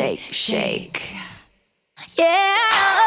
shake, shake. Yeah.